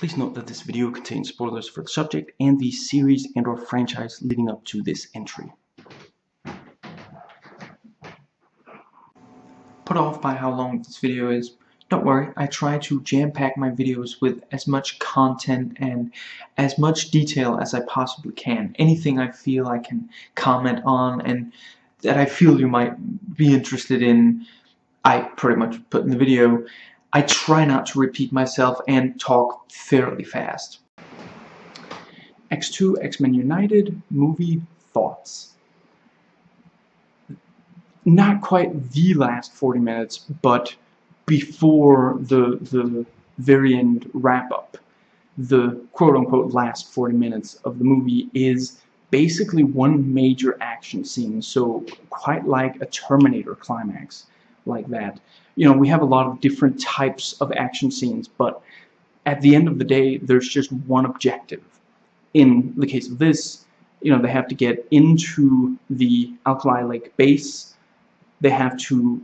Please note that this video contains spoilers for the subject and the series and or franchise leading up to this entry. Put off by how long this video is, don't worry, I try to jam-pack my videos with as much content and as much detail as I possibly can. Anything I feel I can comment on and that I feel you might be interested in, I pretty much put in the video. I try not to repeat myself and talk fairly fast. X2 X-Men United movie thoughts. Not quite the last 40 minutes, but before the the very end wrap-up. The quote-unquote last 40 minutes of the movie is basically one major action scene, so quite like a Terminator climax like that. You know, we have a lot of different types of action scenes, but at the end of the day, there's just one objective. In the case of this, you know, they have to get into the Alkali Lake base, they have to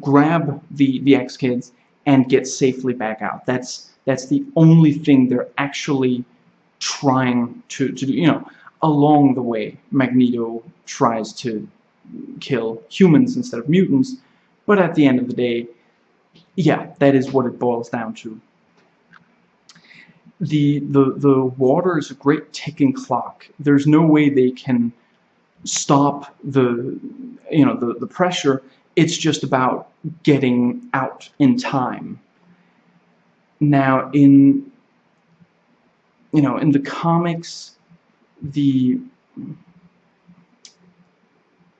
grab the, the X-Kids and get safely back out. That's that's the only thing they're actually trying to, to do. You know, along the way, Magneto tries to kill humans instead of mutants, but at the end of the day, yeah, that is what it boils down to. The, the, the water is a great ticking clock. There's no way they can stop the, you know, the, the pressure. It's just about getting out in time. Now, in, you know, in the comics, the,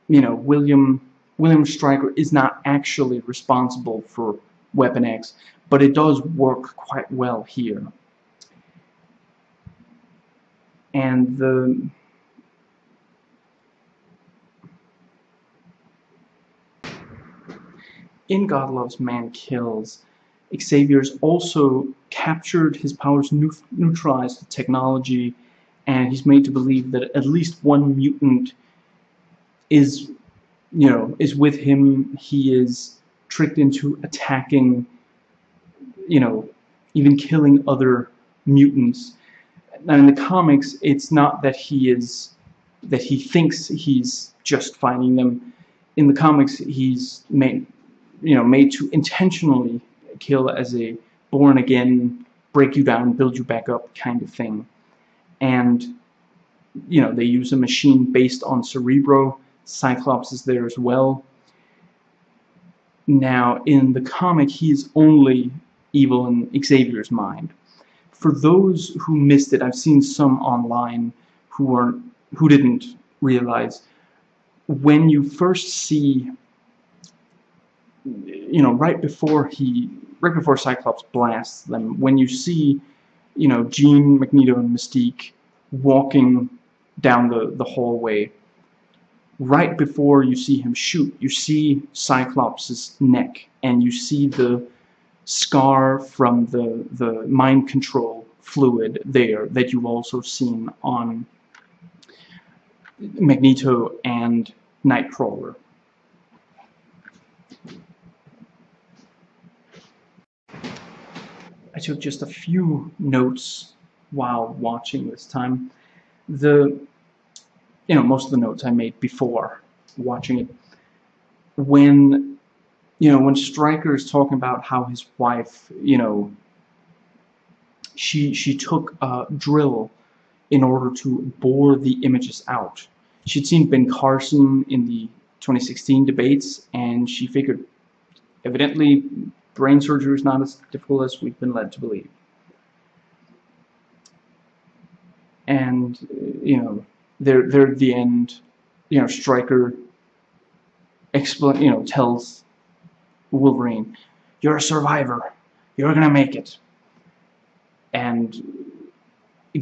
you know, William William Stryker is not actually responsible for Weapon X, but it does work quite well here. And the in God Loves Man Kills, Xavier's also captured his powers, neutralized the technology, and he's made to believe that at least one mutant is you know, is with him. He is tricked into attacking, you know, even killing other mutants. Now in the comics, it's not that he is that he thinks he's just finding them. In the comics, he's made, you know, made to intentionally kill as a born again, break you down, build you back up kind of thing. And you know, they use a machine based on Cerebro Cyclops is there as well. Now, in the comic, he's only evil in Xavier's mind. For those who missed it, I've seen some online who are who didn't realize when you first see you know right before he right before Cyclops blasts them when you see you know Jean Magneto and Mystique walking down the the hallway right before you see him shoot, you see Cyclops' neck, and you see the scar from the, the mind control fluid there that you've also seen on Magneto and Nightcrawler. I took just a few notes while watching this time. The you know, most of the notes I made before watching it. When, you know, when Stryker is talking about how his wife, you know, she she took a drill in order to bore the images out. She'd seen Ben Carson in the 2016 debates, and she figured, evidently, brain surgery is not as difficult as we've been led to believe. And, you know, they're they're the end, you know, Stryker explain, you know, tells Wolverine, "You're a survivor. You're gonna make it." And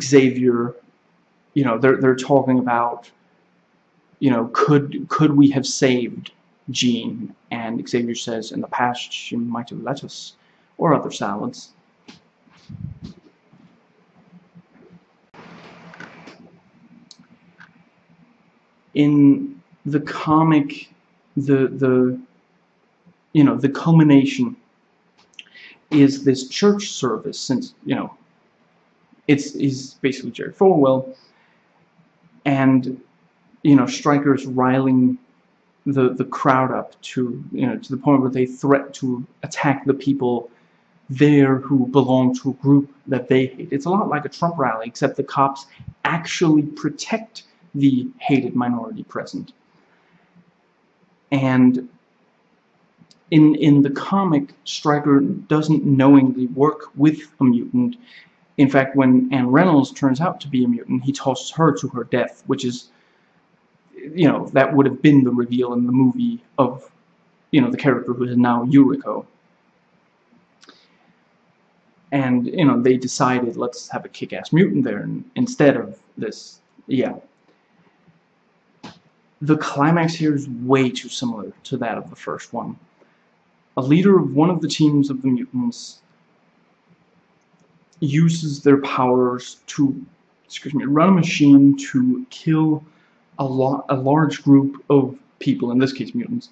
Xavier, you know, they're they're talking about, you know, could could we have saved Jean? And Xavier says, "In the past, she might have let us, or other salads." In the comic, the the you know the culmination is this church service. Since you know it's he's basically Jerry Falwell, and you know Stryker's riling the the crowd up to you know to the point where they threat to attack the people there who belong to a group that they hate. It's a lot like a Trump rally, except the cops actually protect the hated minority present. And in in the comic, Stryker doesn't knowingly work with a mutant. In fact, when Anne Reynolds turns out to be a mutant, he tosses her to her death, which is, you know, that would have been the reveal in the movie of, you know, the character who is now Yuriko. And, you know, they decided, let's have a kick-ass mutant there instead of this, yeah. The climax here is way too similar to that of the first one. A leader of one of the teams of the mutants uses their powers to excuse me run a machine to kill a lot a large group of people in this case mutants.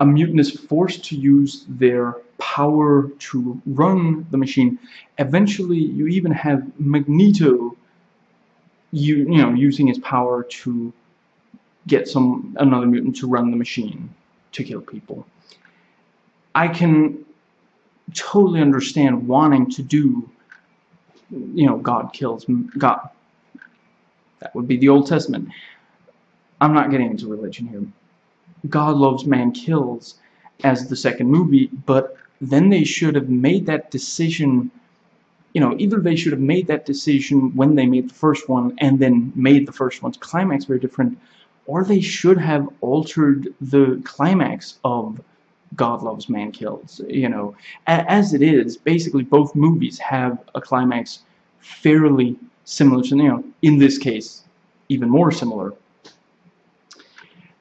A mutant is forced to use their power to run the machine. Eventually you even have Magneto you you know using his power to get some another mutant to run the machine to kill people I can totally understand wanting to do, you know, God kills God. That would be the Old Testament. I'm not getting into religion here. God loves, man kills as the second movie, but then they should have made that decision, you know, either they should have made that decision when they made the first one and then made the first one's climax very different, or they should have altered the climax of God Loves Man Kills. You know, as it is, basically both movies have a climax fairly similar to, know, in this case, even more similar.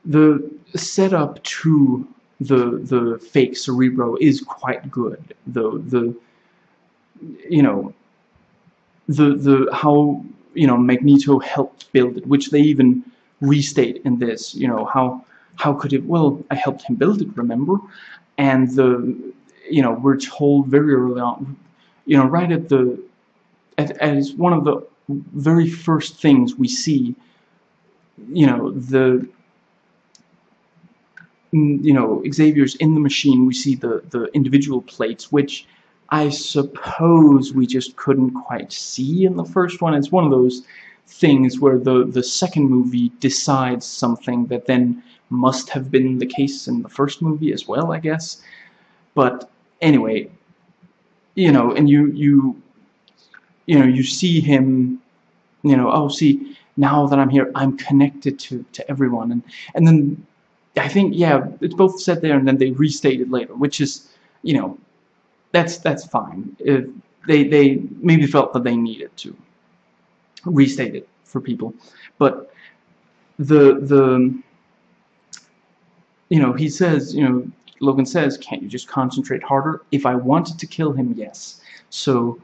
The setup to the the fake Cerebro is quite good. The the you know the the how you know Magneto helped build it, which they even restate in this. You know how how could it? Well, I helped him build it, remember? And the, you know, we're told very early on, you know, right at the, as one of the very first things we see, you know, the, mm, you know, Xavier's in the machine, we see the, the individual plates, which I suppose we just couldn't quite see in the first one. It's one of those things where the, the second movie decides something that then must have been the case in the first movie as well, I guess. But anyway, you know, and you you you know, you see him, you know, oh, see, now that I'm here, I'm connected to to everyone, and and then I think yeah, it's both said there, and then they restate it later, which is, you know, that's that's fine. If they they maybe felt that they needed to restate it for people, but the the you know, he says, you know, Logan says, can't you just concentrate harder? If I wanted to kill him, yes. So,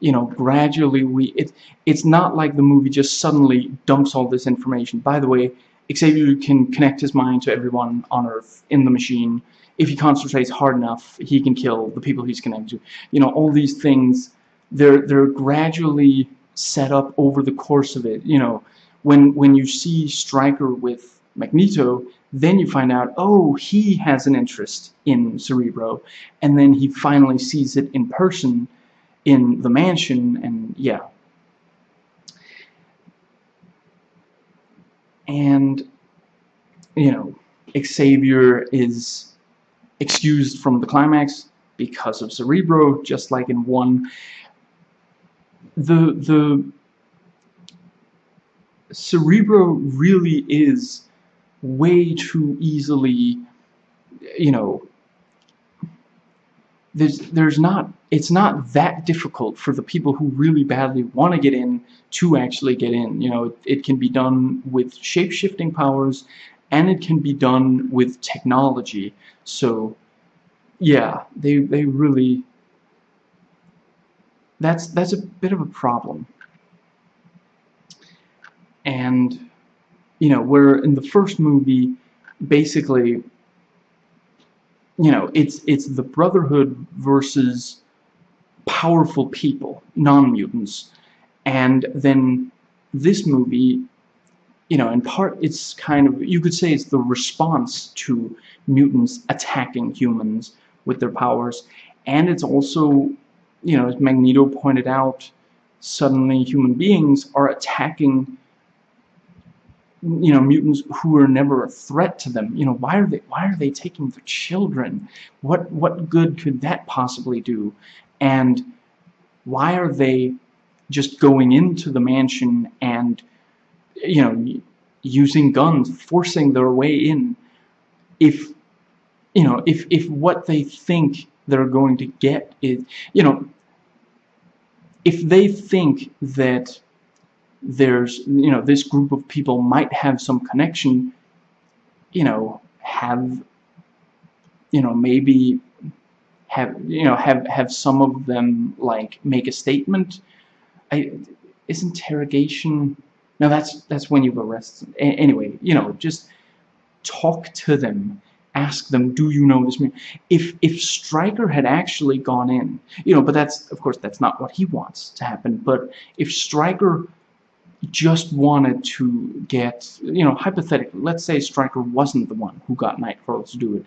you know, gradually we, it, it's not like the movie just suddenly dumps all this information. By the way, Xavier can connect his mind to everyone on Earth in the machine. If he concentrates hard enough, he can kill the people he's connected to. You know, all these things, they're, they're gradually set up over the course of it. You know, when, when you see Stryker with Magneto, then you find out, oh, he has an interest in Cerebro, and then he finally sees it in person in the mansion, and yeah. And, you know, Xavier is excused from the climax because of Cerebro, just like in one. The, the Cerebro really is way too easily, you know, there's there's not it's not that difficult for the people who really badly want to get in to actually get in. You know, it, it can be done with shape-shifting powers and it can be done with technology. So yeah, they they really that's that's a bit of a problem. And you know, where in the first movie, basically, you know, it's it's the Brotherhood versus powerful people, non-mutants, And then this movie, you know, in part it's kind of, you could say it's the response to mutants attacking humans with their powers. And it's also, you know, as Magneto pointed out, suddenly human beings are attacking you know mutants who are never a threat to them. You know why are they why are they taking the children? What what good could that possibly do? And why are they just going into the mansion and you know using guns forcing their way in? If you know if if what they think they're going to get is you know if they think that there's you know this group of people might have some connection you know have you know maybe have you know have have some of them like make a statement I is interrogation no that's that's when you've arrested a anyway you know just talk to them ask them do you know this if if Stryker had actually gone in you know but that's of course that's not what he wants to happen but if Stryker just wanted to get, you know, hypothetically, let's say Stryker wasn't the one who got Nightcrawler to do it.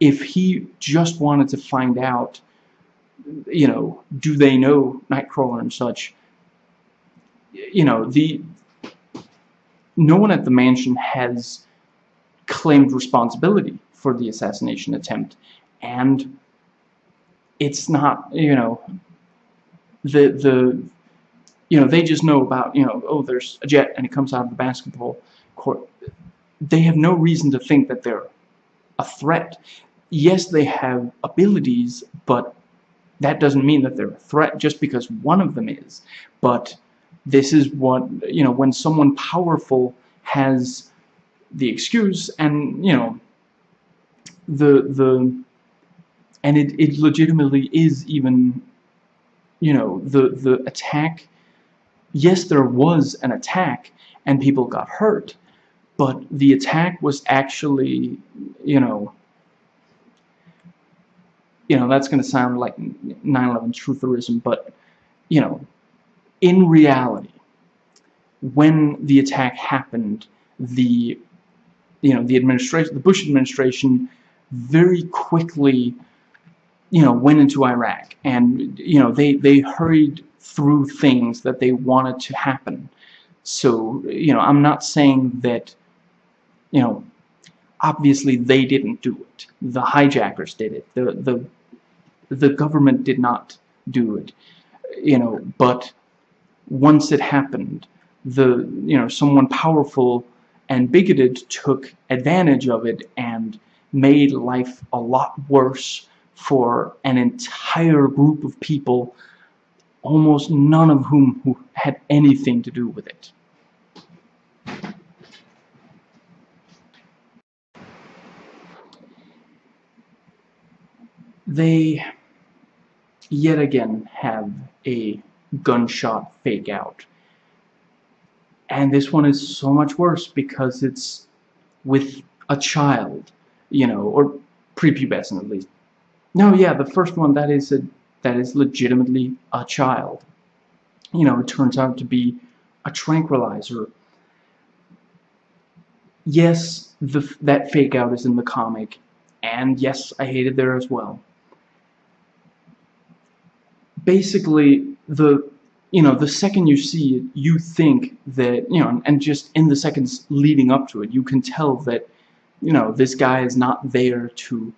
If he just wanted to find out, you know, do they know Nightcrawler and such, you know, the no one at the mansion has claimed responsibility for the assassination attempt and it's not you know the the you know, they just know about, you know, oh, there's a jet and it comes out of the basketball court. They have no reason to think that they're a threat. Yes, they have abilities, but that doesn't mean that they're a threat just because one of them is. But this is what, you know, when someone powerful has the excuse and, you know, the, the, and it, it legitimately is even, you know, the, the attack. Yes, there was an attack and people got hurt, but the attack was actually, you know, you know, that's going to sound like 9-11 trutherism, but, you know, in reality, when the attack happened, the, you know, the administration, the Bush administration very quickly, you know, went into Iraq and, you know, they, they hurried through things that they wanted to happen. So, you know, I'm not saying that, you know, obviously they didn't do it. The hijackers did it. The, the, the government did not do it. You know, but once it happened, the, you know, someone powerful and bigoted took advantage of it and made life a lot worse for an entire group of people almost none of whom who had anything to do with it. They yet again have a gunshot fake out. And this one is so much worse because it's with a child, you know, or prepubescent at least. No, yeah, the first one, that is a that is legitimately a child. You know, it turns out to be a tranquilizer. Yes, the, that fake out is in the comic, and yes, I hate it there as well. Basically, the you know, the second you see it, you think that, you know, and just in the seconds leading up to it, you can tell that, you know, this guy is not there to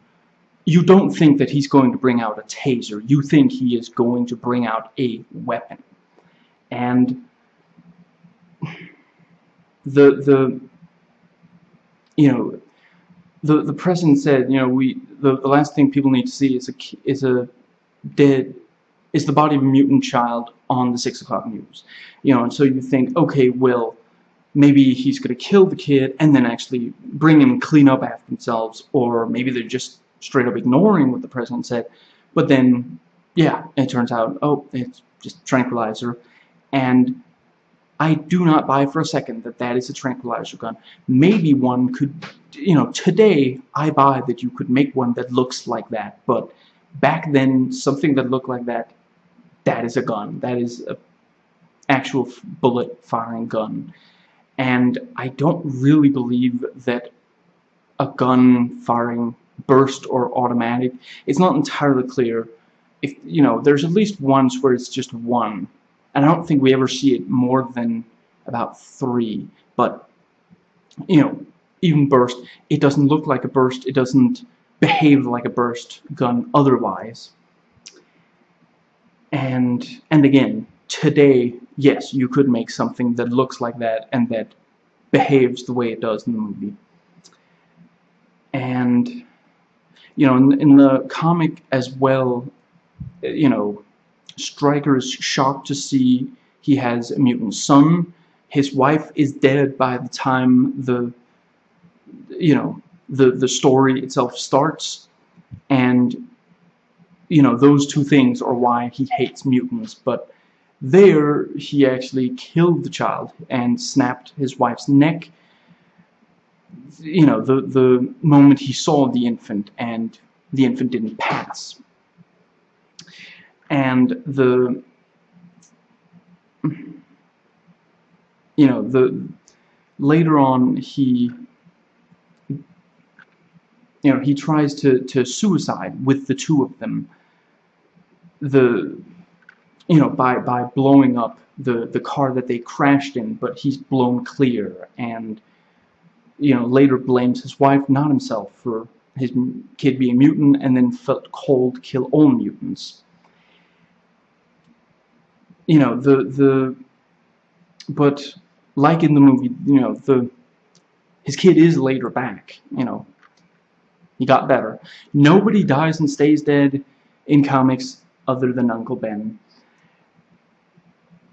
you don't think that he's going to bring out a taser. You think he is going to bring out a weapon. And the the you know the the president said you know we the, the last thing people need to see is a is a dead is the body of a mutant child on the six o'clock news you know and so you think okay well maybe he's gonna kill the kid and then actually bring him clean up after themselves or maybe they're just straight up ignoring what the president said. But then, yeah, it turns out, oh, it's just tranquilizer. And I do not buy for a second that that is a tranquilizer gun. Maybe one could, you know, today I buy that you could make one that looks like that. But back then, something that looked like that, that is a gun. That is a, actual bullet firing gun. And I don't really believe that a gun firing burst or automatic. It's not entirely clear. If you know, there's at least once where it's just one, and I don't think we ever see it more than about three. But you know, even burst, it doesn't look like a burst. It doesn't behave like a burst gun otherwise. And and again, today, yes, you could make something that looks like that and that behaves the way it does in the movie. And you know, in, in the comic as well, uh, you know, Stryker is shocked to see he has a mutant son. His wife is dead by the time the, you know, the the story itself starts, and you know those two things are why he hates mutants. But there, he actually killed the child and snapped his wife's neck. You know, the the moment he saw the infant and the infant didn't pass. And the you know the later on he you know he tries to to suicide with the two of them the you know by by blowing up the the car that they crashed in but he's blown clear and you know later blames his wife not himself for his kid being mutant and then felt cold kill all mutants you know the the but like in the movie you know the his kid is later back you know he got better. Nobody dies and stays dead in comics other than Uncle Ben.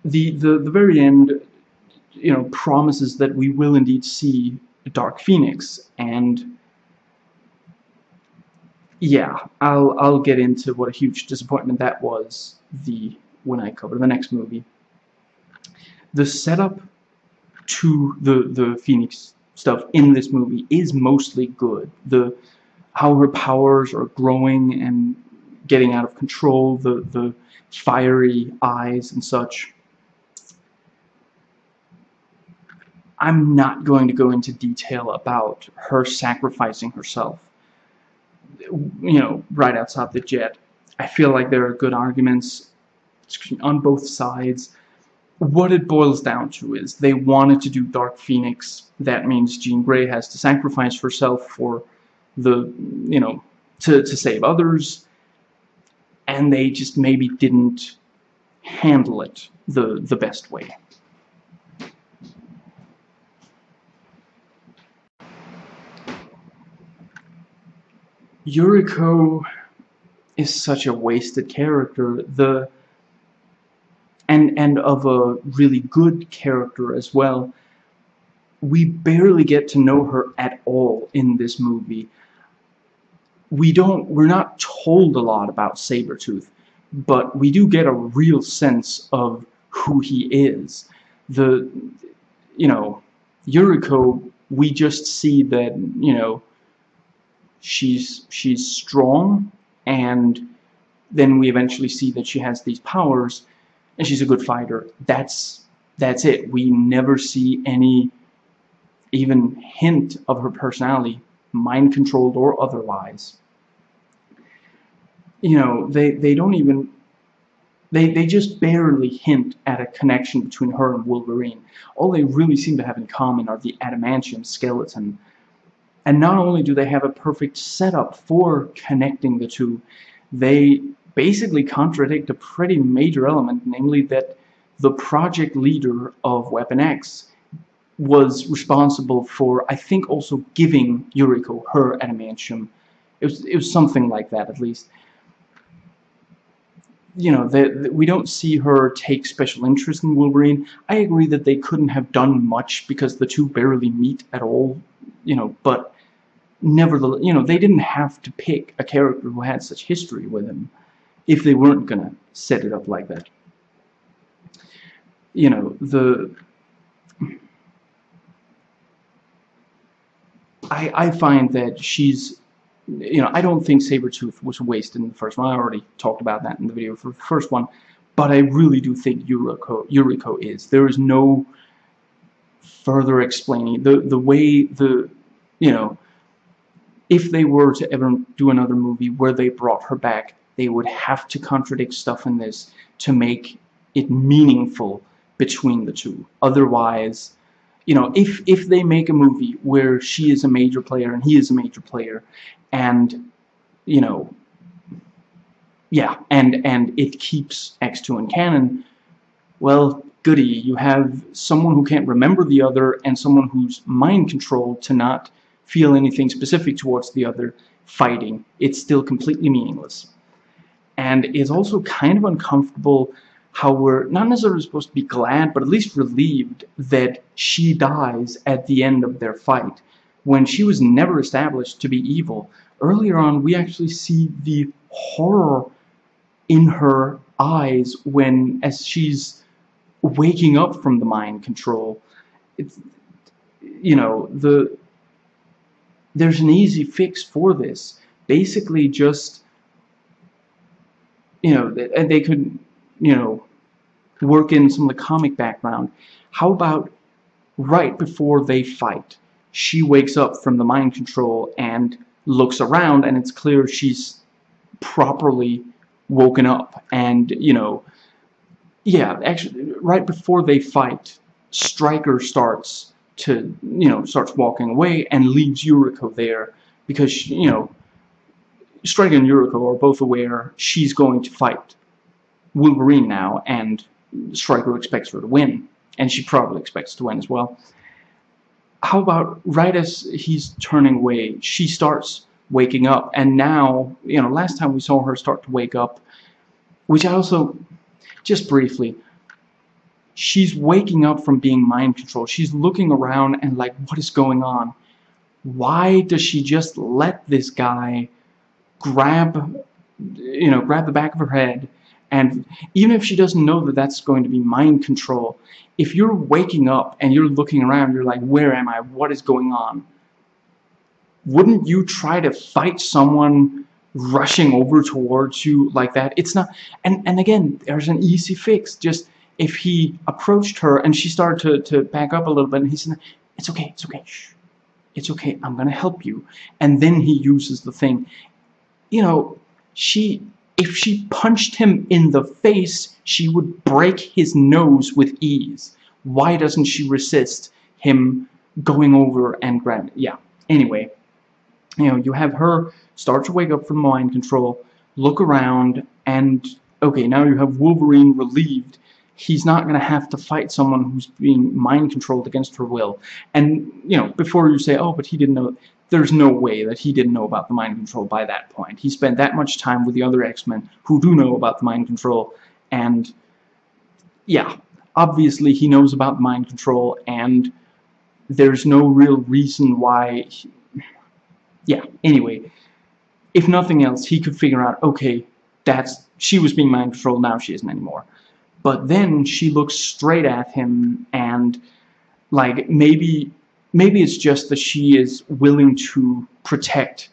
The, the, the very end, you know, promises that we will indeed see a Dark Phoenix, and yeah, I'll, I'll get into what a huge disappointment that was the when I cover the next movie. The setup to the, the Phoenix stuff in this movie is mostly good. The how her powers are growing and getting out of control, the, the fiery eyes and such. I'm not going to go into detail about her sacrificing herself, you know, right outside the jet. I feel like there are good arguments on both sides. What it boils down to is they wanted to do Dark Phoenix. That means Jean Grey has to sacrifice herself for the you know to, to save others and they just maybe didn't handle it the the best way Yuriko is such a wasted character. The and and of a really good character as well. We barely get to know her at all in this movie. We don't we're not told a lot about Sabretooth, but we do get a real sense of who he is. The you know, Yuriko, we just see that, you know, she's she's strong and then we eventually see that she has these powers and she's a good fighter. That's that's it. We never see any even hint of her personality mind controlled or otherwise. You know, they, they don't even, they, they just barely hint at a connection between her and Wolverine. All they really seem to have in common are the adamantium skeleton. And not only do they have a perfect setup for connecting the two, they basically contradict a pretty major element, namely that the project leader of Weapon X was responsible for, I think, also giving Yuriko her adamantium. It was, it was something like that, at least. You know, the, the, we don't see her take special interest in Wolverine. I agree that they couldn't have done much because the two barely meet at all, you know, but nevertheless, you know, they didn't have to pick a character who had such history with him if they weren't going to set it up like that. You know, the I, I find that she's, you know, I don't think Sabretooth was wasted in the first one. I already talked about that in the video for the first one. but I really do think Yuriko, Yuriko is. There is no further explaining. The, the way the, you know, if they were to ever do another movie where they brought her back, they would have to contradict stuff in this to make it meaningful between the two. Otherwise, you know, if if they make a movie where she is a major player and he is a major player, and you know, yeah, and and it keeps X2 in canon, well, goody, you have someone who can't remember the other and someone who's mind controlled to not feel anything specific towards the other fighting. It's still completely meaningless. And it's also kind of uncomfortable how we're not necessarily supposed to be glad, but at least relieved that she dies at the end of their fight. When she was never established to be evil, earlier on we actually see the horror in her eyes when, as she's waking up from the mind control, it's, you know, the there's an easy fix for this. Basically just, you know, and they could you know, work in some of the comic background. How about right before they fight, she wakes up from the mind control and looks around and it's clear she's properly woken up and, you know, yeah, actually, right before they fight, Stryker starts to, you know, starts walking away and leaves Yuriko there because, you know, Stryker and Yuriko are both aware she's going to fight Wolverine now, and Stryker expects her to win, and she probably expects to win as well. How about right as he's turning away, she starts waking up, and now, you know, last time we saw her start to wake up, which I also, just briefly, she's waking up from being mind controlled. She's looking around and like, what is going on? Why does she just let this guy grab, you know, grab the back of her head and even if she doesn't know that that's going to be mind control, if you're waking up and you're looking around, you're like, where am I? What is going on? Wouldn't you try to fight someone rushing over towards you like that? It's not, and, and again, there's an easy fix. Just if he approached her and she started to, to back up a little bit and he said, it's okay, it's okay, shh. It's okay, I'm gonna help you. And then he uses the thing. You know, she if she punched him in the face, she would break his nose with ease. Why doesn't she resist him going over and grabbing? Yeah. Anyway, you know, you have her start to wake up from mind control, look around, and okay, now you have Wolverine relieved. He's not going to have to fight someone who's being mind controlled against her will. And, you know, before you say, oh, but he didn't know, there's no way that he didn't know about the mind control by that point. He spent that much time with the other X-Men who do know about the mind control, and yeah, obviously he knows about mind control, and there's no real reason why... He, yeah, anyway, if nothing else, he could figure out, okay, that's she was being mind controlled, now she isn't anymore. But then she looks straight at him, and like maybe maybe it's just that she is willing to protect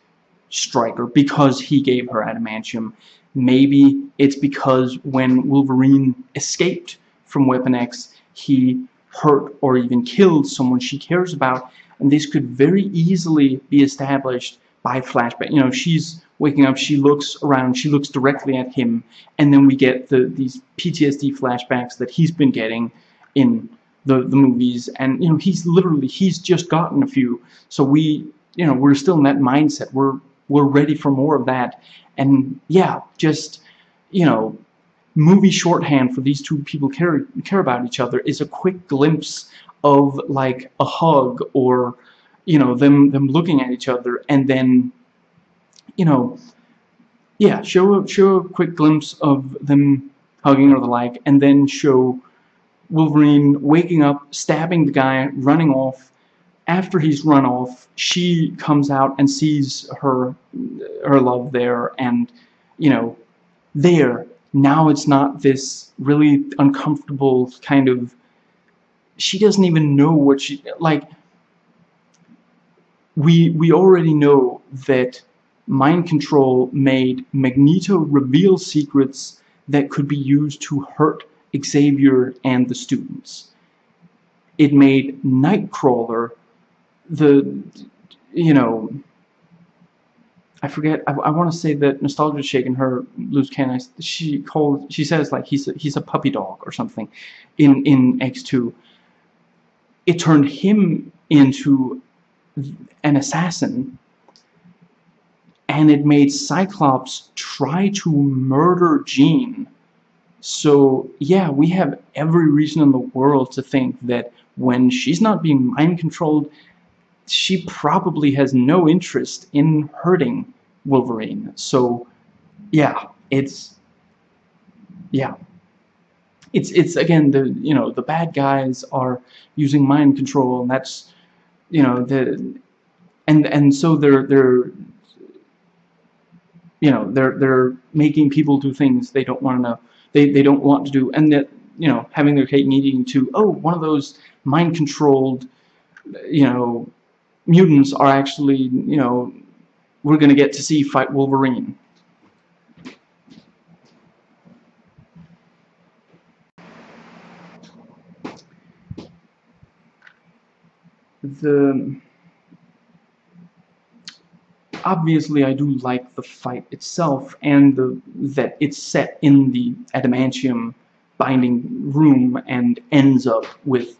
Stryker because he gave her adamantium. Maybe it's because when Wolverine escaped from Weapon X, he hurt or even killed someone she cares about, and this could very easily be established by flashback. You know, she's waking up, she looks around, she looks directly at him, and then we get the these PTSD flashbacks that he's been getting in the the movies. And you know he's literally he's just gotten a few. So we you know we're still in that mindset. We're we're ready for more of that. And yeah just you know movie shorthand for these two people care care about each other is a quick glimpse of like a hug or you know them them looking at each other and then you know yeah show a show a quick glimpse of them hugging or the like and then show Wolverine waking up, stabbing the guy, running off. After he's run off, she comes out and sees her her love there, and you know, there now it's not this really uncomfortable kind of. She doesn't even know what she like. We we already know that mind control made Magneto reveal secrets that could be used to hurt Xavier and the students. It made Nightcrawler the, you know, I forget. I, I want to say that Nostalgia Chick in her Loose Canon. She calls. She says like he's a, he's a puppy dog or something, in in X2. It turned him into an assassin, and it made Cyclops try to murder Jean. So yeah, we have every reason in the world to think that when she's not being mind controlled, she probably has no interest in hurting Wolverine. So, yeah, it's yeah. It's it's again the you know the bad guys are using mind control and that's you know the and and so they're they're you know they're they're making people do things they don't want to they they don't want to do and that you know having their cake and eating to oh one of those mind controlled you know mutants are actually, you know, we're going to get to see fight Wolverine. The obviously I do like the fight itself and the that it's set in the adamantium binding room and ends up with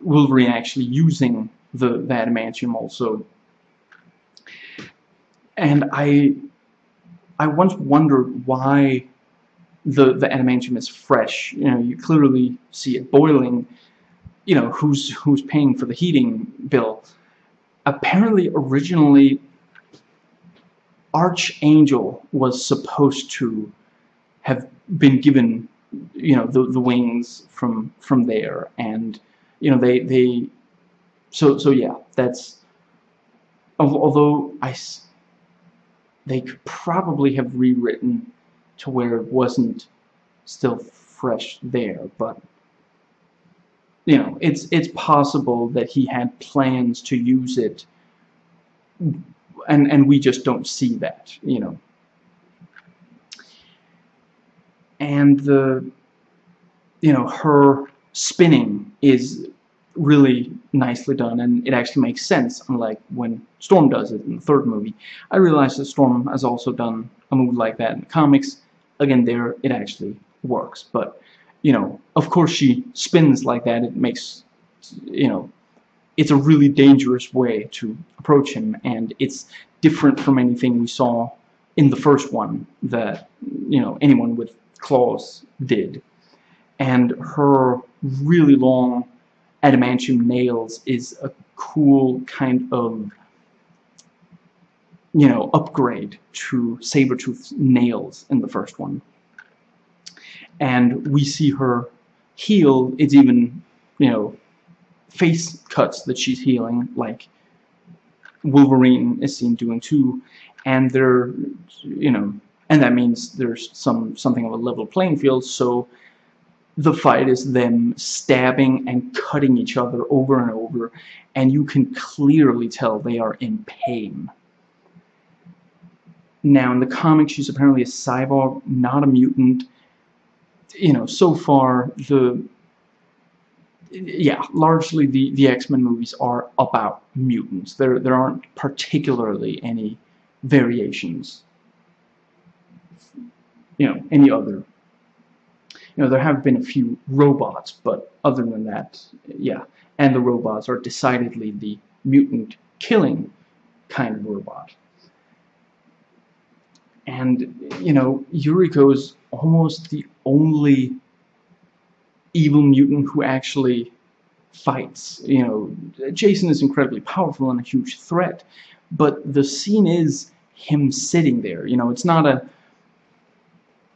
Wolverine actually using the, the adamantium also. And I I once wondered why the the adamantium is fresh. You know, you clearly see it boiling. You know, who's who's paying for the heating bill? Apparently, originally, Archangel was supposed to have been given, you know, the the wings from from there, and you know they they so so yeah that's although I they could probably have rewritten to where it wasn't still fresh there but you know it's it's possible that he had plans to use it and and we just don't see that you know and the you know her spinning is really nicely done and it actually makes sense unlike when Storm does it in the third movie. I realize that Storm has also done a move like that in the comics. Again there it actually works but you know of course she spins like that it makes you know it's a really dangerous way to approach him and it's different from anything we saw in the first one that you know anyone with claws did. And her really long adamantium nails is a cool kind of you know upgrade to Sabretooth's nails in the first one and we see her heal it's even you know face cuts that she's healing like Wolverine is seen doing too and they're you know and that means there's some something of a level playing field so the fight is them stabbing and cutting each other over and over and you can clearly tell they are in pain. Now in the comics she's apparently a cyborg, not a mutant. You know, so far the yeah, largely the, the X-Men movies are about mutants. There there aren't particularly any variations. You know, any other you know, there have been a few robots, but other than that, yeah. And the robots are decidedly the mutant killing kind of robot. And, you know, Yuriko's almost the only evil mutant who actually fights. You know, Jason is incredibly powerful and a huge threat, but the scene is him sitting there. You know, it's not a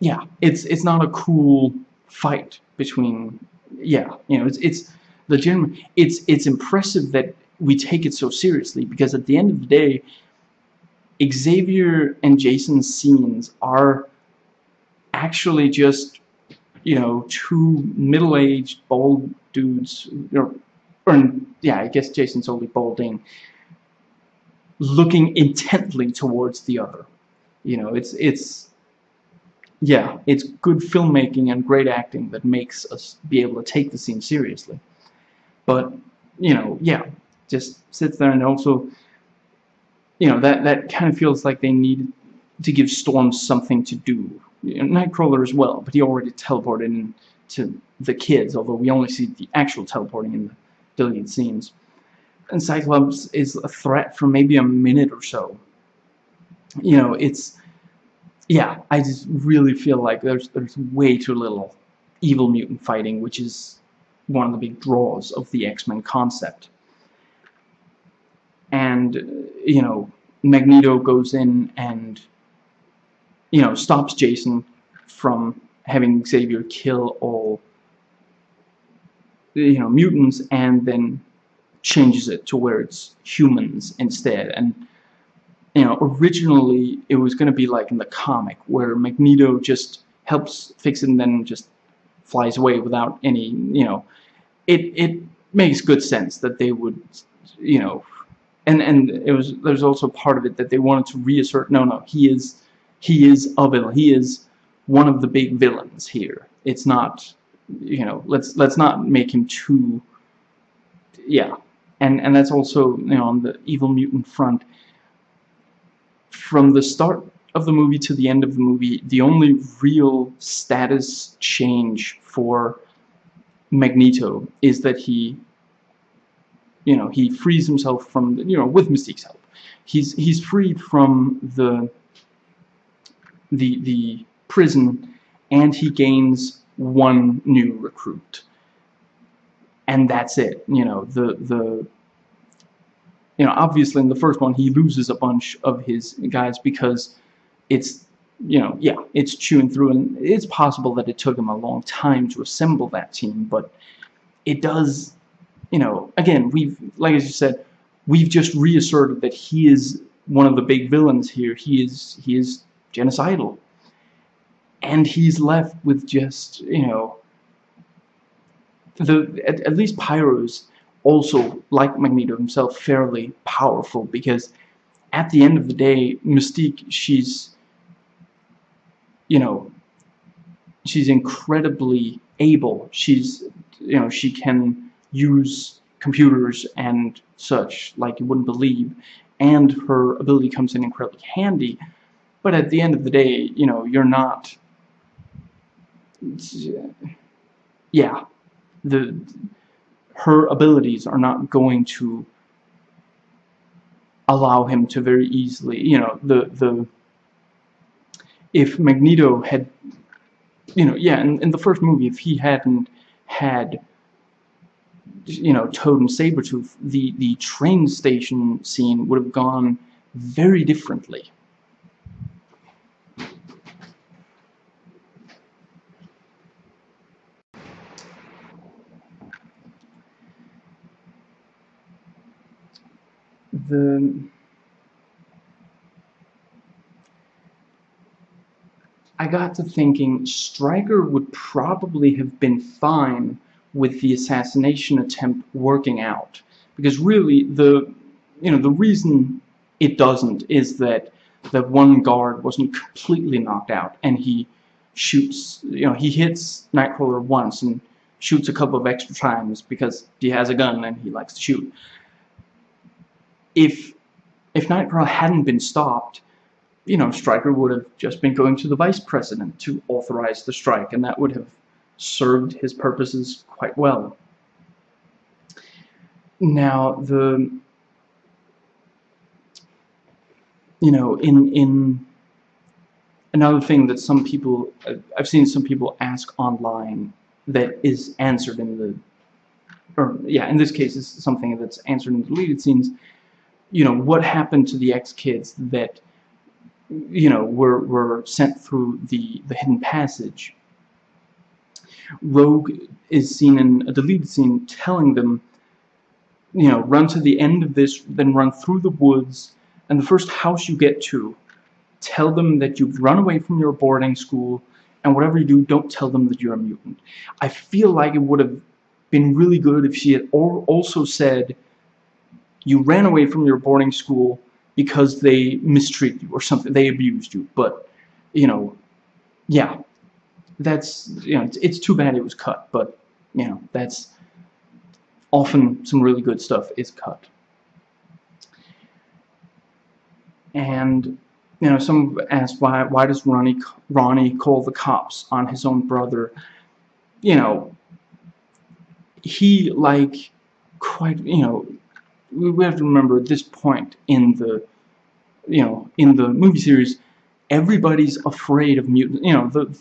yeah, it's it's not a cool fight between yeah, you know, it's it's legitimate. It's it's impressive that we take it so seriously because at the end of the day, Xavier and Jason's scenes are actually just you know two middle-aged bald dudes or, or yeah I guess Jason's only balding looking intently towards the other you know it's it's yeah, it's good filmmaking and great acting that makes us be able to take the scene seriously. But, you know, yeah, just sits there and also, you know, that, that kind of feels like they need to give Storm something to do. Nightcrawler as well, but he already teleported to the kids, although we only see the actual teleporting in the deleted scenes. And Cyclops is a threat for maybe a minute or so. You know, it's yeah, I just really feel like there's there's way too little evil mutant fighting, which is one of the big draws of the X-Men concept. And you know, Magneto goes in and you know stops Jason from having Xavier kill all you know mutants, and then changes it to where it's humans instead. And you know, originally it was going to be like in the comic where Magneto just helps fix it and then just flies away without any, you know, it it makes good sense that they would, you know, and and it was there's also part of it that they wanted to reassert no no he is he is a villain. He is one of the big villains here. It's not you know let's let's not make him too yeah. And and that's also you know on the evil mutant front. From the start of the movie to the end of the movie, the only real status change for Magneto is that he, you know, he frees himself from, you know, with Mystique's help. He's he's freed from the the the prison, and he gains one new recruit, and that's it. You know, the the you know, obviously in the first one he loses a bunch of his guys because it's, you know, yeah, it's chewing through, and it's possible that it took him a long time to assemble that team, but it does, you know, again, we've, like as you said, we've just reasserted that he is one of the big villains here. He is, he is genocidal. And he's left with just, you know, the, at, at least Pyro's also, like Magneto himself, fairly powerful because at the end of the day, Mystique, she's, you know, she's incredibly able. She's, you know, she can use computers and such like you wouldn't believe, and her ability comes in incredibly handy. But at the end of the day, you know, you're not, yeah, the her abilities are not going to allow him to very easily, you know, the, the, if Magneto had, you know, yeah, in, in the first movie, if he hadn't had, you know, Toad and Sabretooth, the, the train station scene would have gone very differently. The I got to thinking Stryker would probably have been fine with the assassination attempt working out. Because really the you know the reason it doesn't is that that one guard wasn't completely knocked out and he shoots you know he hits Nightcrawler once and shoots a couple of extra times because he has a gun and he likes to shoot if if Nightcrawler hadn't been stopped, you know, Stryker would have just been going to the vice president to authorize the strike, and that would have served his purposes quite well. Now, the you know, in in another thing that some people I've seen some people ask online that is answered in the or yeah, in this case, it's something that's answered in the deleted scenes you know, what happened to the X-Kids that, you know, were, were sent through the, the hidden passage. Rogue is seen in a deleted scene telling them, you know, run to the end of this, then run through the woods, and the first house you get to, tell them that you've run away from your boarding school, and whatever you do, don't tell them that you're a mutant. I feel like it would have been really good if she had also said, you ran away from your boarding school because they mistreated you or something they abused you but you know yeah, that's you know it's, it's too bad it was cut, but you know that's often some really good stuff is cut. And you know, some ask why why does Ronnie Ronnie call the cops on his own brother? You know, he like quite you know we have to remember at this point in the you know in the movie series everybody's afraid of mutants. You know the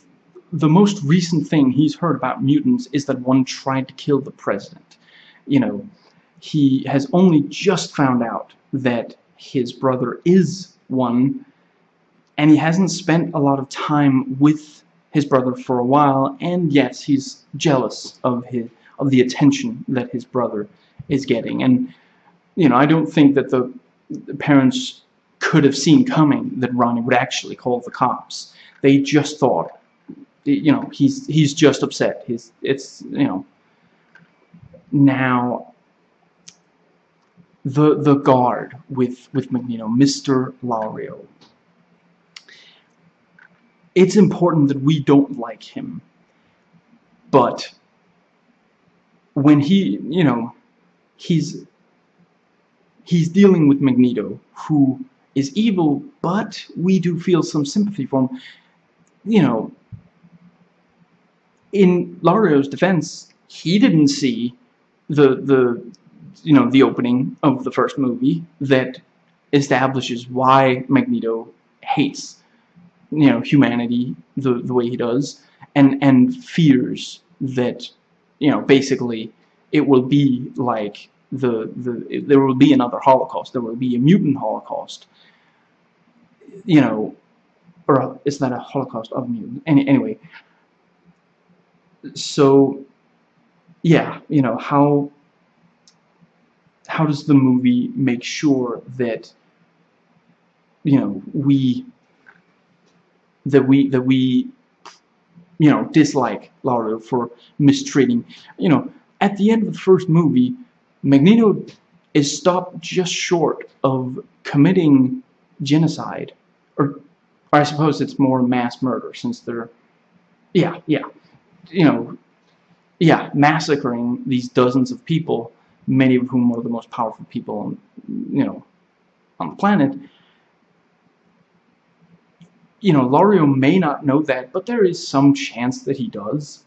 the most recent thing he's heard about mutants is that one tried to kill the president. You know he has only just found out that his brother is one and he hasn't spent a lot of time with his brother for a while and yes he's jealous of his of the attention that his brother is getting. And you know I don't think that the, the parents could have seen coming that Ronnie would actually call the cops. They just thought you know he's he's just upset. He's it's you know. Now the the guard with with Magneto Mr. Laurio it's important that we don't like him. But when he you know he's he's dealing with Magneto who is evil but we do feel some sympathy for him. You know in Laurio's defense he didn't see the the you know the opening of the first movie that establishes why Magneto hates you know humanity the the way he does and and fears that you know basically it will be like the the there will be another Holocaust. There will be a mutant Holocaust. You know or it's not a Holocaust of mutant. Any, anyway. So yeah you know how how does the movie make sure that you know we that we that we you know dislike Laurio for mistreating you know at the end of the first movie Magneto is stopped just short of committing genocide or, or I suppose it's more mass murder since they're yeah yeah you know yeah massacring these dozens of people many of whom are the most powerful people on, you know, on the planet. You know, Laurio may not know that, but there is some chance that he does.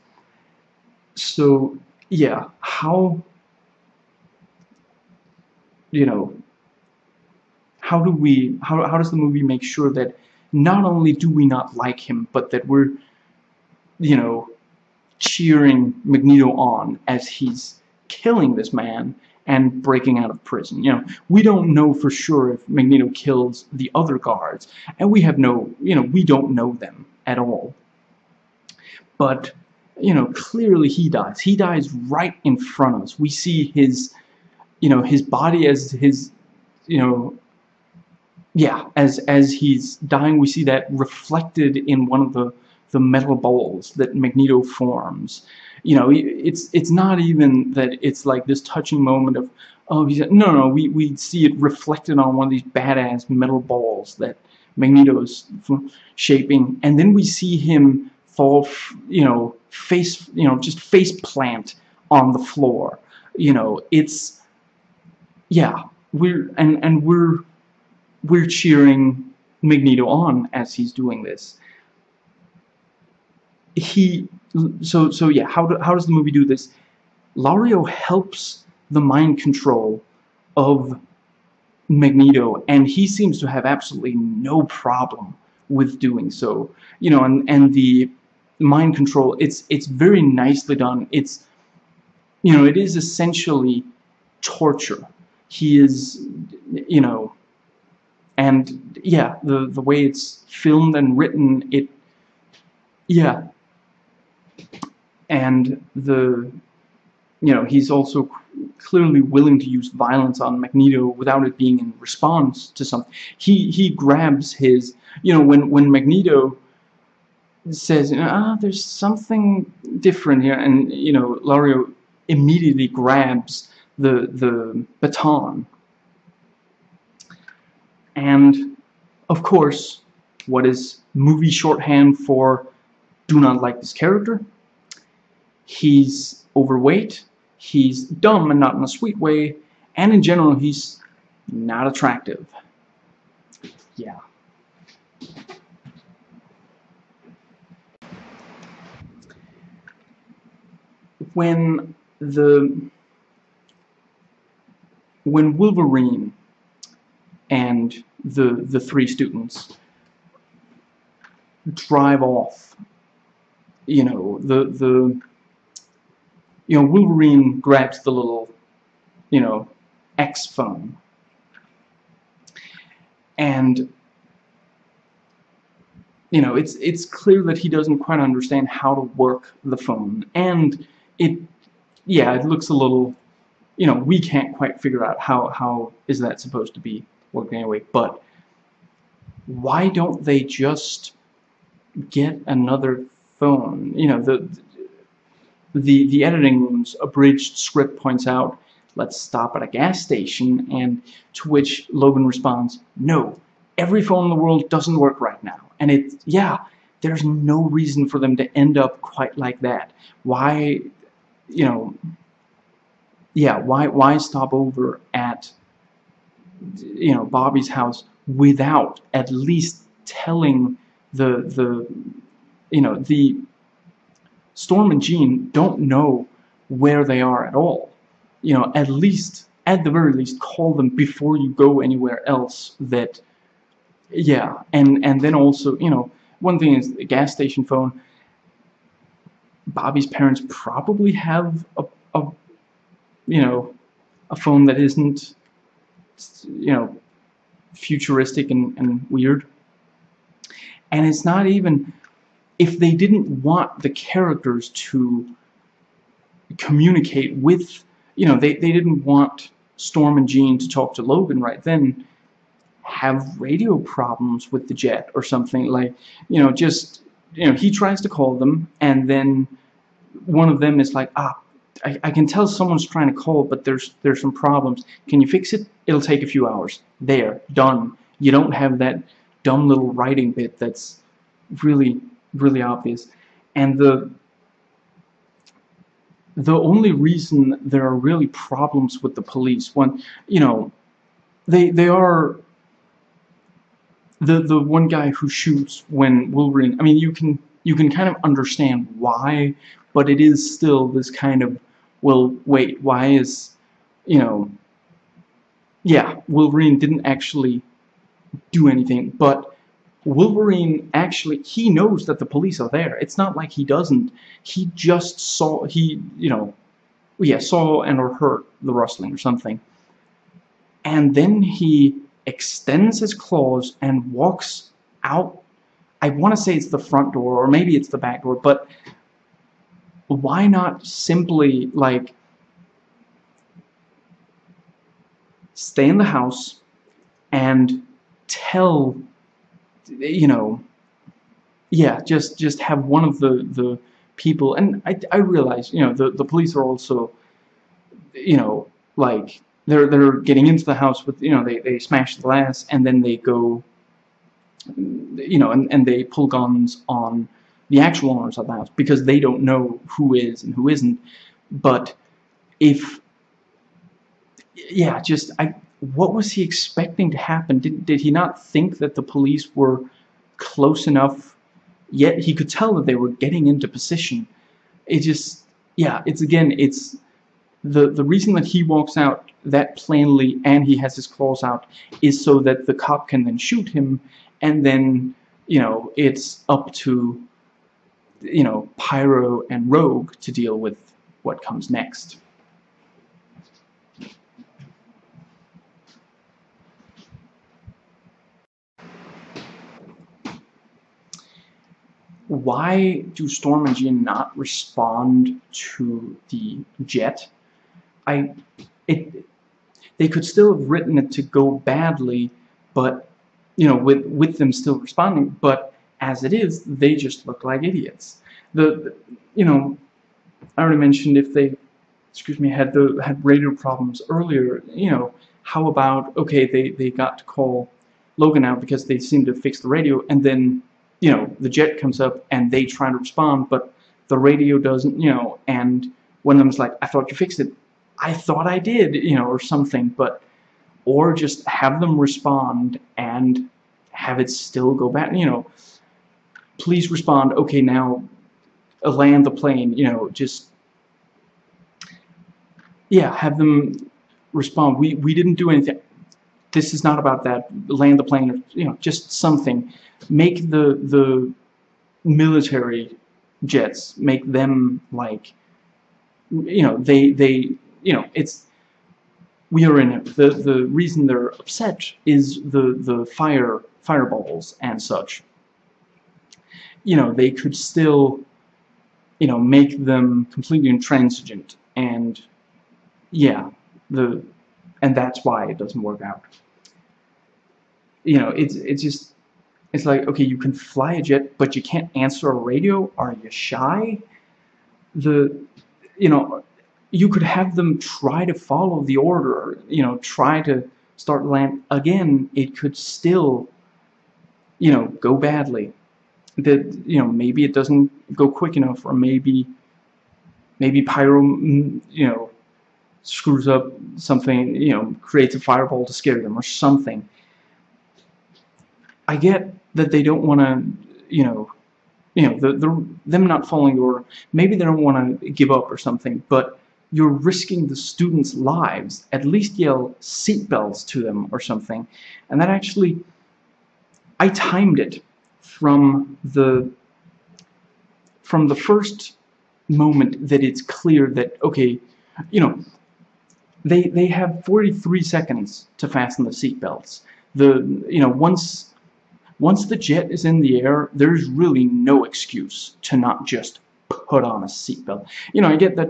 So, yeah, how, you know, how do we, how, how does the movie make sure that not only do we not like him, but that we're, you know, cheering Magneto on as he's killing this man and breaking out of prison. You know, we don't know for sure if Magneto kills the other guards, and we have no, you know, we don't know them at all. But, you know, clearly he dies. He dies right in front of us. We see his, you know, his body as his, you know, yeah, as as he's dying, we see that reflected in one of the the metal bowls that Magneto forms you know, it's it's not even that it's like this touching moment of, oh, he's, no, no, we, we see it reflected on one of these badass metal balls that Magneto's shaping, and then we see him fall, you know, face, you know, just face plant on the floor. You know, it's, yeah, we're, and, and we're, we're cheering Magneto on as he's doing this. He so so yeah how, do, how does the movie do this? Laurio helps the mind control of Magneto and he seems to have absolutely no problem with doing so. You know and and the mind control it's it's very nicely done. It's you know it is essentially torture he is you know and yeah the the way it's filmed and written it yeah and the you know he's also clearly willing to use violence on Magneto without it being in response to something. He he grabs his you know when when Magneto says you know, ah there's something different here and you know Laurio immediately grabs the the baton and of course what is movie shorthand for do not like this character. He's overweight, he's dumb and not in a sweet way, and in general he's not attractive. Yeah. When the when Wolverine and the the three students drive off you know the the you know Wolverine grabs the little you know X phone. And you know it's it's clear that he doesn't quite understand how to work the phone. And it yeah it looks a little you know we can't quite figure out how how is that supposed to be working anyway but why don't they just get another phone? You know the the the editing room's abridged script points out let's stop at a gas station and to which Logan responds no every phone in the world doesn't work right now. And it yeah there's no reason for them to end up quite like that. Why you know yeah why why stop over at you know Bobby's house without at least telling the the you know the Storm and Jean don't know where they are at all. You know at least at the very least call them before you go anywhere else that yeah and and then also you know one thing is the gas station phone. Bobby's parents probably have a, a you know a phone that isn't you know futuristic and, and weird. And it's not even if they didn't want the characters to communicate with you know they, they didn't want Storm and Jean to talk to Logan right then have radio problems with the jet or something like you know just you know he tries to call them and then one of them is like ah I, I can tell someone's trying to call but there's there's some problems. Can you fix it? It'll take a few hours. There. Done. You don't have that dumb little writing bit that's really really obvious. And the the only reason there are really problems with the police when you know they they are the the one guy who shoots when Wolverine I mean you can you can kind of understand why but it is still this kind of well wait why is you know yeah Wolverine didn't actually do anything but Wolverine actually he knows that the police are there. It's not like he doesn't. He just saw he you know yeah saw and or heard the rustling or something. And then he extends his claws and walks out. I want to say it's the front door or maybe it's the back door but why not simply like stay in the house and tell you know yeah just just have one of the the people. And I, I realize you know the the police are also you know like they're they're getting into the house with you know they they smash the glass and then they go you know and and they pull guns on the actual owners of the house because they don't know who is and who isn't. But if yeah just I what was he expecting to happen? Did, did he not think that the police were close enough yet he could tell that they were getting into position? It just yeah it's again it's the the reason that he walks out that plainly and he has his claws out is so that the cop can then shoot him and then you know it's up to you know Pyro and Rogue to deal with what comes next why do Storm and Jean not respond to the jet? I, it, they could still have written it to go badly, but you know, with with them still responding. But as it is, they just look like idiots. The, you know, I already mentioned if they, excuse me, had the had radio problems earlier. You know, how about okay, they they got to call Logan out because they seem to fix the radio, and then you know, the jet comes up and they try to respond, but the radio doesn't, you know, and one of them's like, I thought you fixed it. I thought I did, you know, or something, but, or just have them respond and have it still go back, you know, please respond, okay, now uh, land the plane, you know, just, yeah, have them respond. We, we didn't do anything. This is not about that. Land the plane, you know, just something. Make the, the military jets, make them like, you know, they, they, you know, it's, we are in it. The, the reason they're upset is the, the fire, fireballs and such. You know, they could still, you know, make them completely intransigent and, yeah, the, and that's why it doesn't work out. You know, it's, it's just, it's like, okay, you can fly a jet, but you can't answer a radio? Are you shy? The, you know, you could have them try to follow the order, you know, try to start land. Again, it could still, you know, go badly. That, you know, maybe it doesn't go quick enough, or maybe, maybe Pyro, mm, you know, screws up something, you know, creates a fireball to scare them, or something. I get that they don't want to, you know, you know, the, the, them not following order. Maybe they don't want to give up or something, but you're risking the students' lives. At least yell seatbelts to them or something. And that actually, I timed it from the from the first moment that it's clear that okay, you know, they they have 43 seconds to fasten the seatbelts. The you know once once the jet is in the air, there's really no excuse to not just put on a seatbelt. You know, I get that,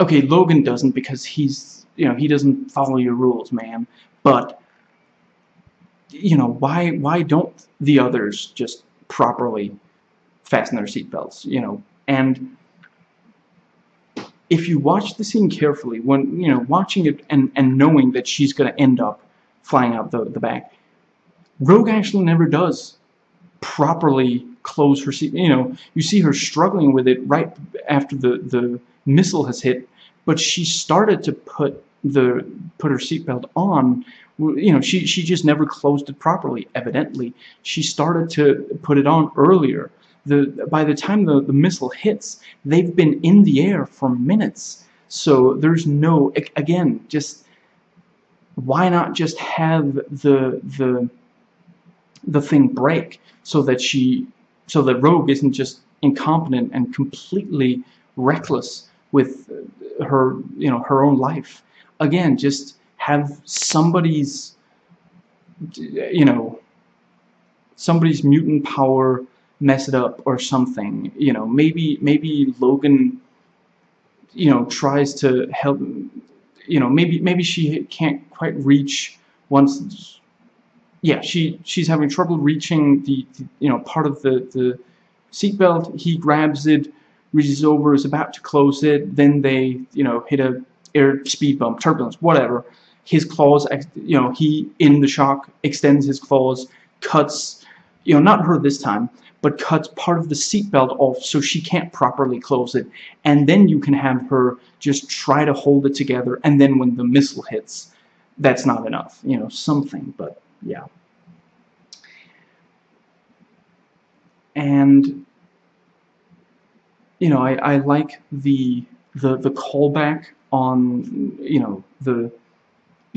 okay, Logan doesn't because he's, you know, he doesn't follow your rules, man. But, you know, why, why don't the others just properly fasten their seatbelts, you know? And if you watch the scene carefully, when, you know, watching it and, and knowing that she's going to end up flying out the, the back, Rogue actually never does properly close her seat. You know, you see her struggling with it right after the the missile has hit, but she started to put the put her seatbelt on. You know, she she just never closed it properly. Evidently, she started to put it on earlier. The by the time the the missile hits, they've been in the air for minutes. So there's no again just why not just have the the the thing break so that she so that Rogue isn't just incompetent and completely reckless with her you know her own life again just have somebody's you know somebody's mutant power mess it up or something you know maybe maybe Logan you know tries to help you know maybe maybe she can't quite reach once yeah, she she's having trouble reaching the, the you know part of the the seatbelt. He grabs it, reaches over, is about to close it. Then they you know hit a air speed bump, turbulence, whatever. His claws, you know, he in the shock extends his claws, cuts, you know, not her this time, but cuts part of the seatbelt off so she can't properly close it. And then you can have her just try to hold it together. And then when the missile hits, that's not enough, you know, something, but yeah. And you know, I, I like the the the callback on you know the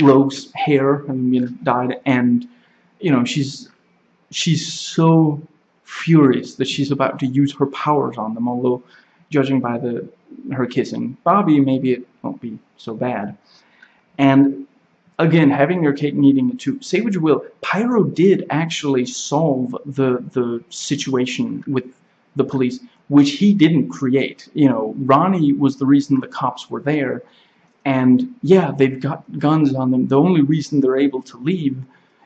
Rogue's hair having been dyed, and you know she's she's so furious that she's about to use her powers on them. Although, judging by the her kissing Bobby, maybe it won't be so bad. And again, having your cake and eating it too. Say what you will, Pyro did actually solve the the situation with the police, which he didn't create. You know, Ronnie was the reason the cops were there, and yeah, they've got guns on them. The only reason they're able to leave,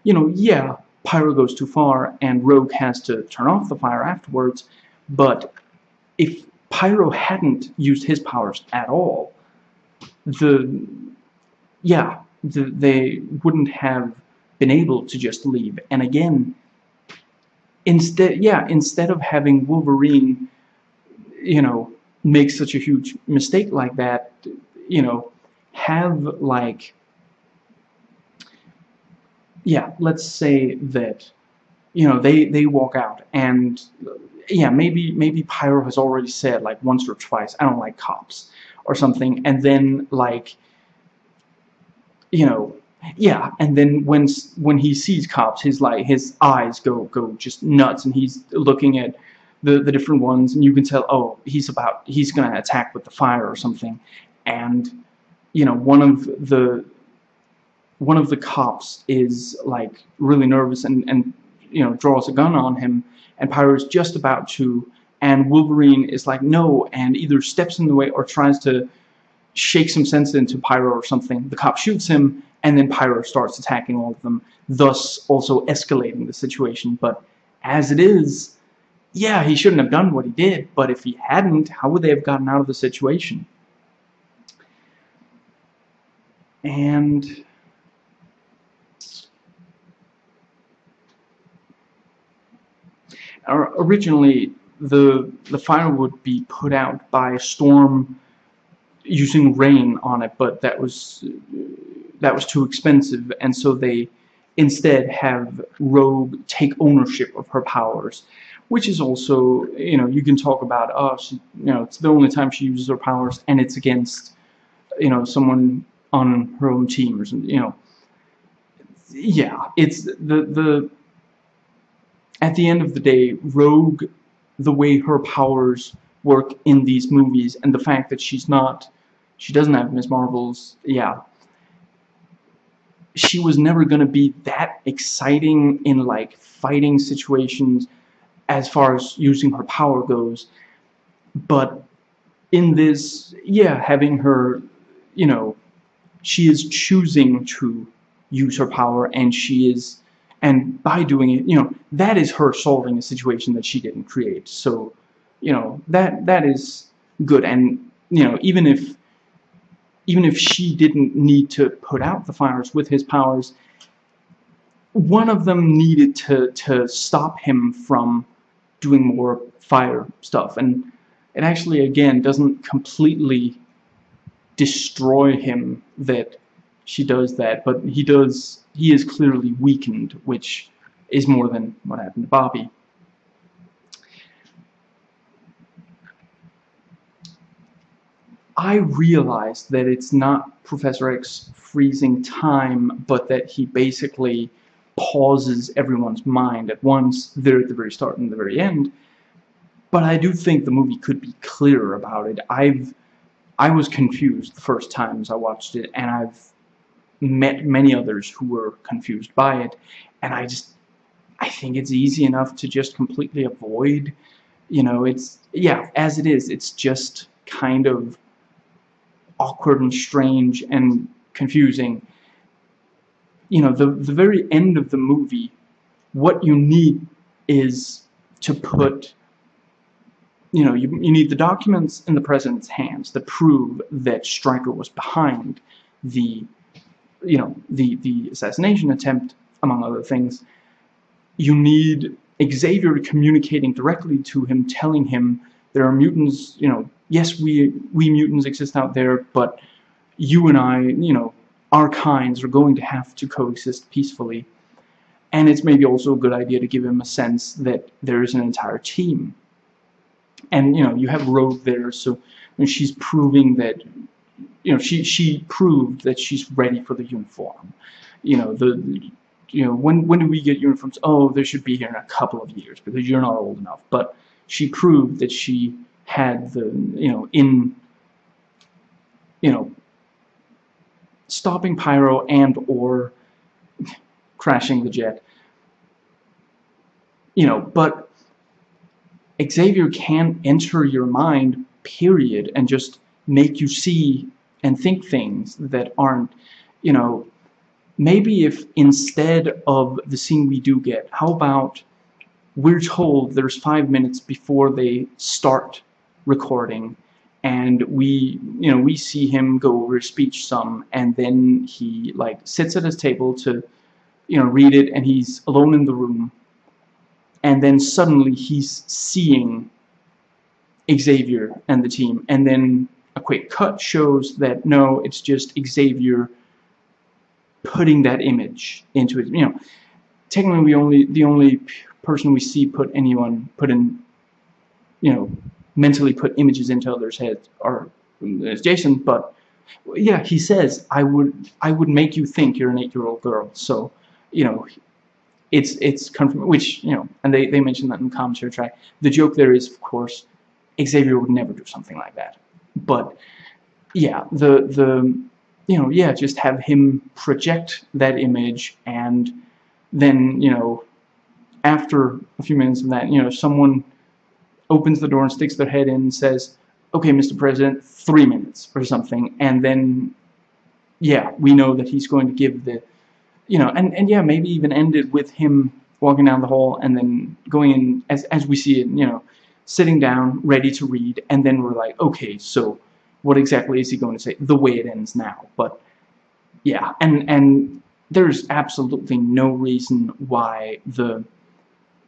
you know, yeah, Pyro goes too far, and Rogue has to turn off the fire afterwards. But if Pyro hadn't used his powers at all, the yeah, they wouldn't have been able to just leave. And again, instead, yeah, instead of having Wolverine, you know, make such a huge mistake like that, you know, have like, yeah, let's say that, you know, they they walk out and yeah, maybe maybe Pyro has already said like once or twice, I don't like cops or something, and then like, you know, yeah, and then when when he sees cops, his like his eyes go go just nuts, and he's looking at the the different ones, and you can tell, oh, he's about he's gonna attack with the fire or something, and you know one of the one of the cops is like really nervous and and you know draws a gun on him, and Pyro's just about to, and Wolverine is like no, and either steps in the way or tries to shake some sense into Pyro or something. The cop shoots him, and then Pyro starts attacking all of them, thus also escalating the situation. But as it is, yeah, he shouldn't have done what he did, but if he hadn't, how would they have gotten out of the situation? And... Originally, the the fire would be put out by a storm using rain on it, but that was that was too expensive, and so they instead have Rogue take ownership of her powers, which is also, you know, you can talk about, oh, she, you know, it's the only time she uses her powers, and it's against, you know, someone on her own team or something, you know. Yeah, it's the the. At the end of the day, Rogue, the way her powers work in these movies, and the fact that she's not, she doesn't have Miss Marvel's, yeah, she was never going to be that exciting in like fighting situations as far as using her power goes. But in this yeah having her you know she is choosing to use her power and she is and by doing it you know that is her solving a situation that she didn't create. So you know that that is good. And you know even if even if she didn't need to put out the fires with his powers, one of them needed to, to stop him from doing more fire stuff. And it actually, again, doesn't completely destroy him that she does that, but he does, he is clearly weakened, which is more than what happened to Bobby. I realized that it's not Professor X freezing time, but that he basically pauses everyone's mind at once, there at the very start and the very end. But I do think the movie could be clearer about it. I've I was confused the first times I watched it, and I've met many others who were confused by it, and I just I think it's easy enough to just completely avoid. You know, it's yeah, as it is, it's just kind of awkward and strange and confusing. You know, the, the very end of the movie, what you need is to put, you know, you, you need the documents in the president's hands that prove that Stryker was behind the, you know, the, the assassination attempt, among other things. You need Xavier communicating directly to him, telling him there are mutants, you know, yes, we, we mutants exist out there, but you and I, you know, our kinds are going to have to coexist peacefully. And it's maybe also a good idea to give him a sense that there is an entire team. And, you know, you have Rogue there, so she's proving that, you know, she, she proved that she's ready for the uniform. You know, the, you know, when, when do we get uniforms? Oh, they should be here in a couple of years because you're not old enough. But she proved that she had the, you know, in, you know, stopping Pyro and or crashing the jet. You know, but Xavier can enter your mind, period, and just make you see and think things that aren't, you know, maybe if instead of the scene we do get, how about we're told there's five minutes before they start recording and we you know we see him go over his speech some and then he like sits at his table to you know read it and he's alone in the room and then suddenly he's seeing Xavier and the team, and then a quick cut shows that no, it's just Xavier putting that image into it. You know, technically, we only the only person we see put anyone put in, you know, mentally put images into others' heads or as Jason, but yeah, he says I would I would make you think you're an eight-year-old girl. So, you know, it's it's confirmed, which you know, and they they mentioned that in the commentary track. The joke there is, of course, Xavier would never do something like that. But yeah, the the you know yeah, just have him project that image, and then you know, after a few minutes of that, you know, someone opens the door and sticks their head in and says, "Okay, Mr. President, three minutes or something," and then yeah, we know that he's going to give the you know, and, and yeah, maybe even ended with him walking down the hall and then going in, as, as we see it, you know, sitting down, ready to read, and then we're like, okay, so what exactly is he going to say? The way it ends now. But, yeah, and, and there's absolutely no reason why the,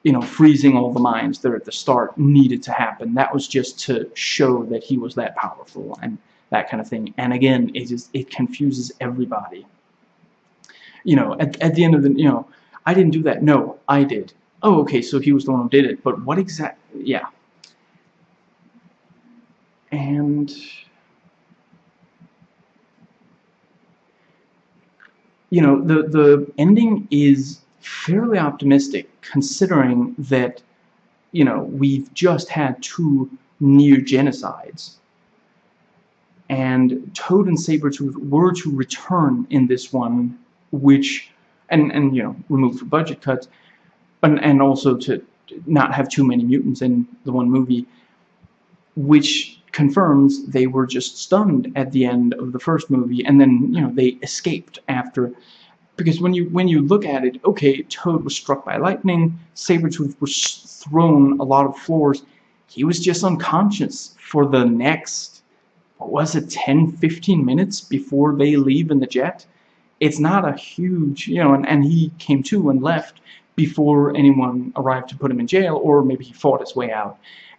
you know, freezing all the minds there at the start needed to happen. That was just to show that he was that powerful and that kind of thing. And again, it just, it confuses everybody you know, at, at the end of the, you know, I didn't do that. No, I did. Oh, okay, so he was the one who did it. But what exact, yeah. And, you know, the, the ending is fairly optimistic considering that, you know, we've just had two near genocides. And Toad and Sabretooth were to return in this one which and and you know remove for budget cuts and and also to not have too many mutants in the one movie which confirms they were just stunned at the end of the first movie and then you know they escaped after because when you when you look at it okay Toad was struck by lightning Sabretooth was thrown a lot of floors he was just unconscious for the next what was it 10 15 minutes before they leave in the jet it's not a huge, you know, and, and he came to and left before anyone arrived to put him in jail, or maybe he fought his way out.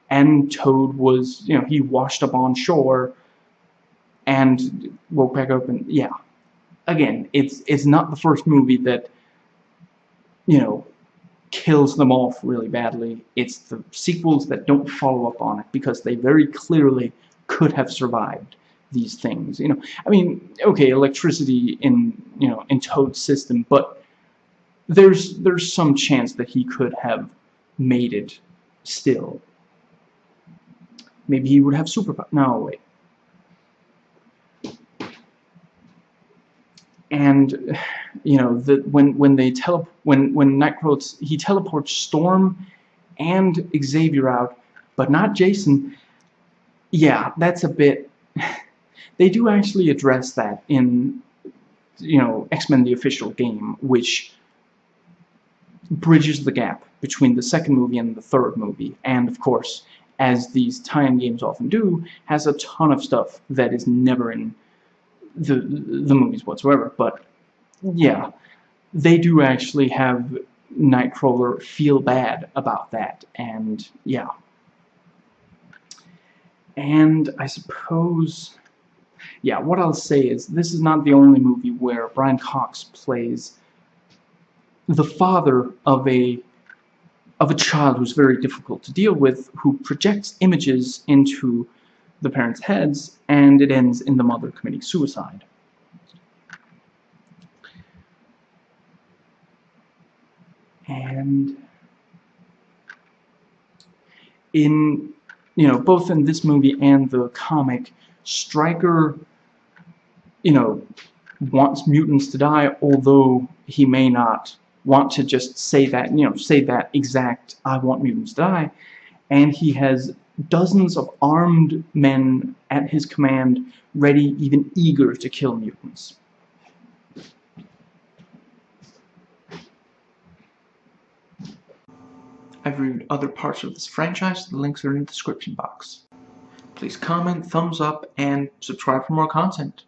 And Toad was, you know, he washed up on shore and woke back up and, yeah. Again, it's, it's not the first movie that, you know, kills them off really badly. It's the sequels that don't follow up on it because they very clearly could have survived these things. You know, I mean, okay, electricity in you know in Toad's system, but there's there's some chance that he could have made it still. Maybe he would have superpower. No, wait. And you know that when when they tele when when Nightcrawler he teleports Storm and Xavier out, but not Jason. Yeah, that's a bit they do actually address that in you know X-Men the official game which bridges the gap between the second movie and the third movie and of course as these tie-in games often do has a ton of stuff that is never in the the movies whatsoever but yeah they do actually have Nightcrawler feel bad about that and yeah. And I suppose yeah, what I'll say is this is not the only movie where Brian Cox plays the father of a of a child who's very difficult to deal with, who projects images into the parents' heads, and it ends in the mother committing suicide. And in, you know, both in this movie and the comic, Stryker you know, wants mutants to die, although he may not want to just say that, you know, say that exact, I want mutants to die. And he has dozens of armed men at his command, ready, even eager to kill mutants. I've reviewed other parts of this franchise, the links are in the description box. Please comment, thumbs up, and subscribe for more content.